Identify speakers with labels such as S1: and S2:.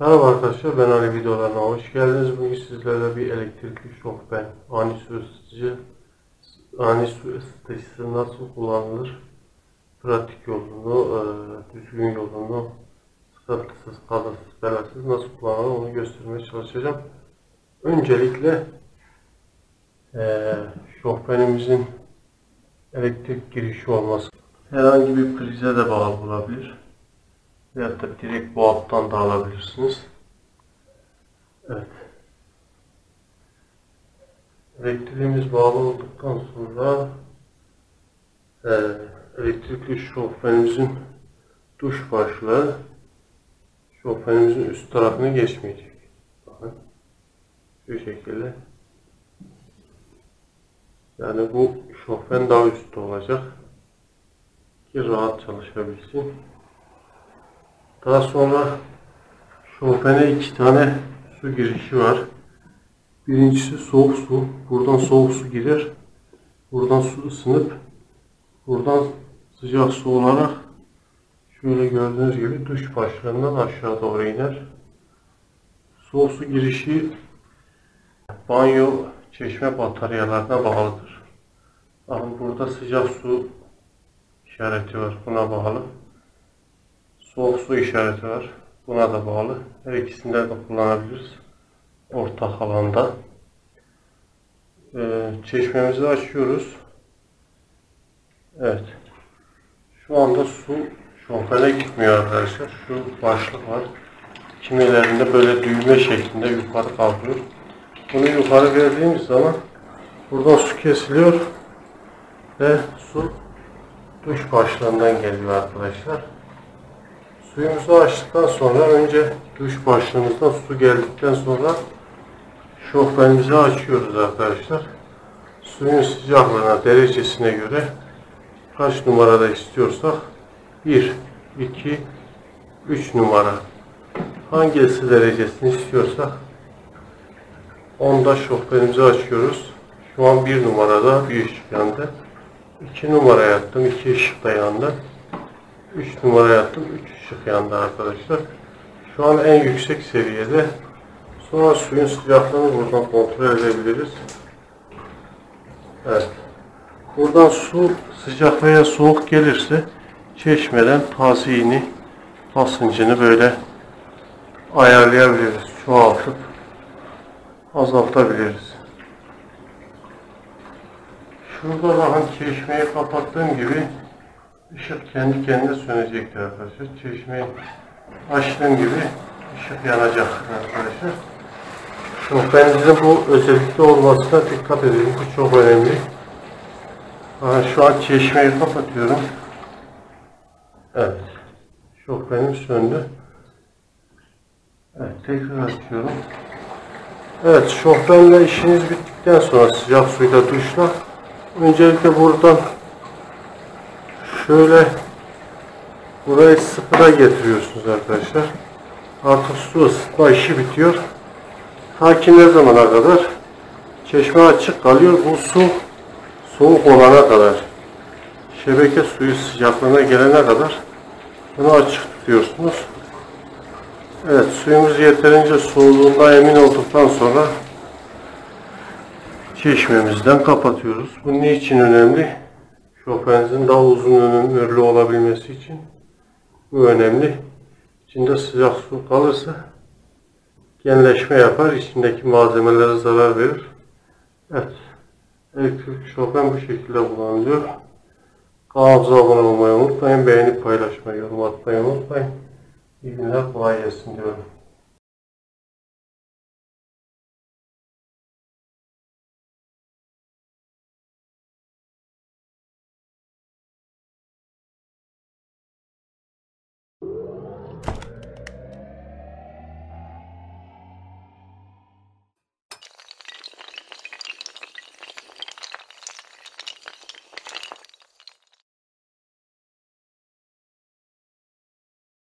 S1: Merhaba arkadaşlar ben Ali videolarına hoş geldiniz. Bugün sizlerle bir elektrikli şofben ani su ısıtıcı ani su ısıtıcısı nasıl kullanılır pratik yolunu, e, düzgün yolunu sıkıntısız, kazasız, belasız nasıl kullanılır onu göstermeye çalışacağım. Öncelikle e, şofbenimizin elektrik girişi olması. Herhangi bir prize de bağlı olabilir. Veyahut da direkt bu alttan da alabilirsiniz. Evet. Elektriğimiz bağlı olduktan sonra e, elektrikli şofbenimizin duş başlığı şofbenimizin üst tarafına geçmeyecek. Bakın. Şu şekilde. Yani bu şofben daha üstte olacak. Ki rahat çalışabilsin. Daha sonra şofene iki tane su girişi var. Birincisi soğuk su. Buradan soğuk su girer. Buradan su ısınıp buradan sıcak su olarak şöyle gördüğünüz gibi duş başlarından aşağı doğru iner. Soğuk su girişi banyo çeşme bataryalarına bağlıdır. Bakın burada sıcak su işareti var. Buna bağlı soğuk su işareti var. Buna da bağlı. Her ikisinden de kullanabiliriz. Ortak alanda. Ee, çeşmemizi açıyoruz. Evet. Şu anda su şoföre gitmiyor arkadaşlar. Şu başlık var. Kimilerinde böyle düğme şeklinde yukarı kalkıyor. Bunu yukarı verdiğimiz zaman buradan su kesiliyor ve su duş başlığından geliyor arkadaşlar. Suyumuzu açtıktan sonra önce duş başlığımızdan su geldikten sonra şofbenimizi açıyoruz arkadaşlar. Suyun sıcaklığına, derecesine göre kaç numarada istiyorsak 1, 2, 3 numara hangi ısı derecesini istiyorsak onda şofbenimizi açıyoruz. Şu an 1 numarada bir ışık yandı. 2 numara yattım. 2 ışık da yandı. 3 numara yattım. 3 ışık yandı arkadaşlar. Şu an en yüksek seviyede. Sonra suyun sıcaklığını buradan kontrol edebiliriz. Evet. Buradan su sıcak veya soğuk gelirse çeşmeden taziyini basıncını böyle ayarlayabiliriz. Çoğaltıp azaltabiliriz. Şurada bakın çeşmeyi kapattığım gibi ışık kendi kendine sönecektir arkadaşlar. Çeşmeyi açtığım gibi ışık yanacak arkadaşlar. Şofbenimizin bu özellikle olmasına dikkat edin. Bu çok önemli. Ben şu an çeşmeyi kapatıyorum. Evet. Şofbenim söndü. Evet tekrar açıyorum. Evet şofbenle işiniz bittikten sonra sıcak suyla duşla öncelikle buradan şöyle burayı sıfıra getiriyorsunuz arkadaşlar. Artık su ısıtma işi bitiyor. Ta ki ne zamana kadar? Çeşme açık kalıyor. Bu su soğuk olana kadar. Şebeke suyu sıcaklığına gelene kadar bunu açık tutuyorsunuz. Evet suyumuz yeterince soğuduğunda emin olduktan sonra çeşmemizden kapatıyoruz. Bu niçin önemli? Chopin'in daha uzun ömürlü olabilmesi için bu önemli. İçinde sıcak su kalırsa genleşme yapar, içindeki malzemelere zarar verir. Evet, elektrik Chopin bu şekilde kullanılıyor. Kanalımıza abone olmayı unutmayın, beğenip paylaşmayı, yorum atmayı unutmayın. İyi günler, kolay gelsin diyorum.